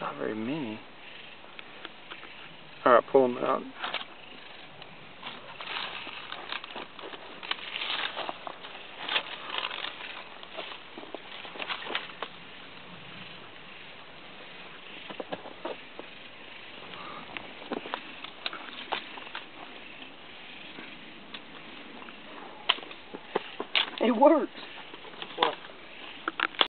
Not very many. Alright, pull them out. It works.